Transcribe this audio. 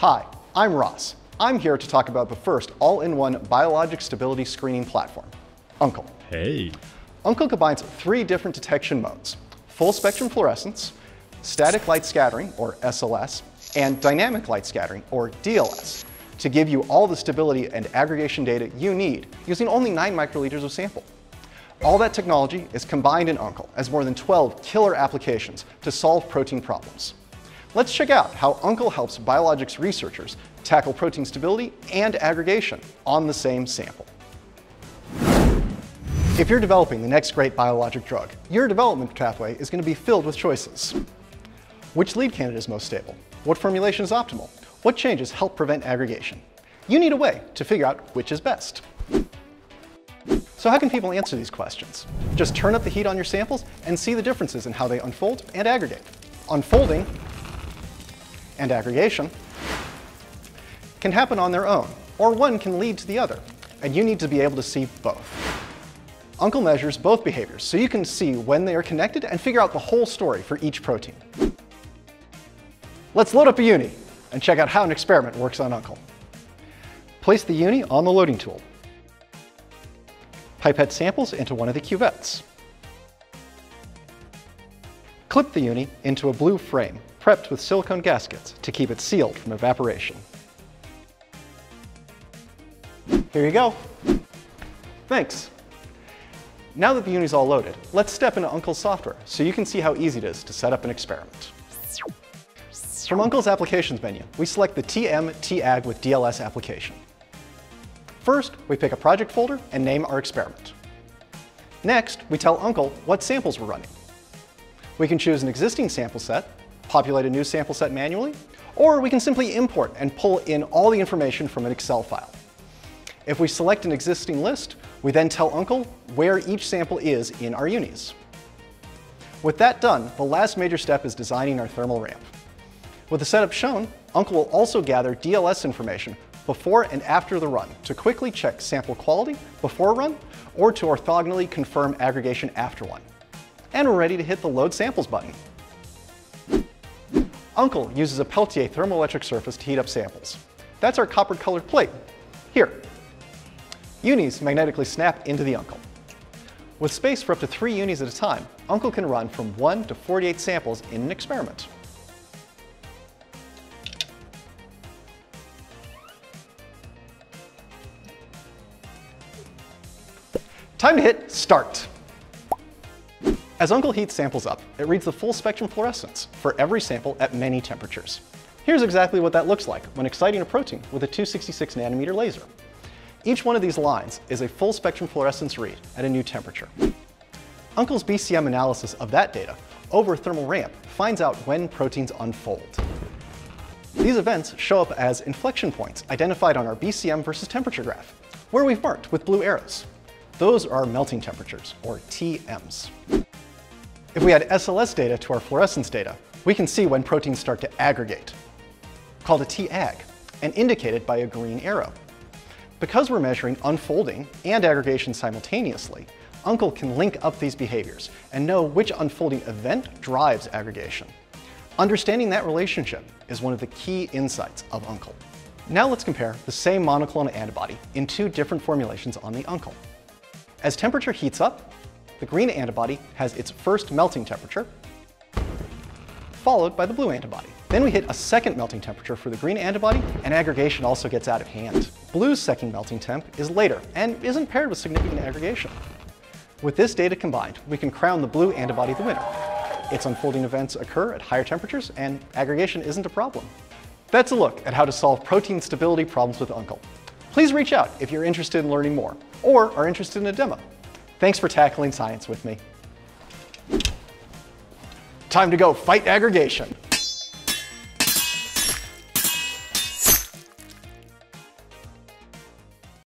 Hi, I'm Ross. I'm here to talk about the first all-in-one biologic stability screening platform, UNCLE. Hey. UNCLE combines three different detection modes, full spectrum fluorescence, static light scattering, or SLS, and dynamic light scattering, or DLS, to give you all the stability and aggregation data you need using only 9 microliters of sample. All that technology is combined in UNCLE as more than 12 killer applications to solve protein problems. Let's check out how UNCLE helps biologics researchers tackle protein stability and aggregation on the same sample. If you're developing the next great biologic drug, your development pathway is going to be filled with choices. Which lead candidate is most stable? What formulation is optimal? What changes help prevent aggregation? You need a way to figure out which is best. So how can people answer these questions? Just turn up the heat on your samples and see the differences in how they unfold and aggregate. Unfolding and aggregation can happen on their own, or one can lead to the other, and you need to be able to see both. UNCLE measures both behaviors, so you can see when they are connected and figure out the whole story for each protein. Let's load up a uni and check out how an experiment works on UNCLE. Place the uni on the loading tool. Pipette samples into one of the cuvettes. Clip the uni into a blue frame prepped with silicone gaskets to keep it sealed from evaporation. Here you go. Thanks. Now that the Uni's all loaded, let's step into UNCLE's software so you can see how easy it is to set up an experiment. From UNCLE's applications menu, we select the TM Tagg with DLS application. First, we pick a project folder and name our experiment. Next, we tell UNCLE what samples we're running. We can choose an existing sample set populate a new sample set manually, or we can simply import and pull in all the information from an Excel file. If we select an existing list, we then tell UNCLE where each sample is in our unis. With that done, the last major step is designing our thermal ramp. With the setup shown, UNCLE will also gather DLS information before and after the run to quickly check sample quality before run or to orthogonally confirm aggregation after one. And we're ready to hit the Load Samples button. UNCLE uses a Peltier thermoelectric surface to heat up samples. That's our copper-colored plate. Here. Unis magnetically snap into the UNCLE. With space for up to three unis at a time, UNCLE can run from 1 to 48 samples in an experiment. Time to hit Start. As UNCLE heats samples up, it reads the full spectrum fluorescence for every sample at many temperatures. Here's exactly what that looks like when exciting a protein with a 266 nanometer laser. Each one of these lines is a full spectrum fluorescence read at a new temperature. UNCLE's BCM analysis of that data over thermal ramp finds out when proteins unfold. These events show up as inflection points identified on our BCM versus temperature graph, where we've marked with blue arrows. Those are melting temperatures, or TMs. If we add SLS data to our fluorescence data, we can see when proteins start to aggregate, called a Tagg, and indicated by a green arrow. Because we're measuring unfolding and aggregation simultaneously, UNCLE can link up these behaviors and know which unfolding event drives aggregation. Understanding that relationship is one of the key insights of UNCLE. Now let's compare the same monoclonal antibody in two different formulations on the UNCLE. As temperature heats up, the green antibody has its first melting temperature, followed by the blue antibody. Then we hit a second melting temperature for the green antibody, and aggregation also gets out of hand. Blue's second melting temp is later, and isn't paired with significant aggregation. With this data combined, we can crown the blue antibody the winner. Its unfolding events occur at higher temperatures, and aggregation isn't a problem. That's a look at how to solve protein stability problems with UNCLE. Please reach out if you're interested in learning more, or are interested in a demo. Thanks for tackling science with me. Time to go fight aggregation.